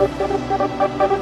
ハハハハ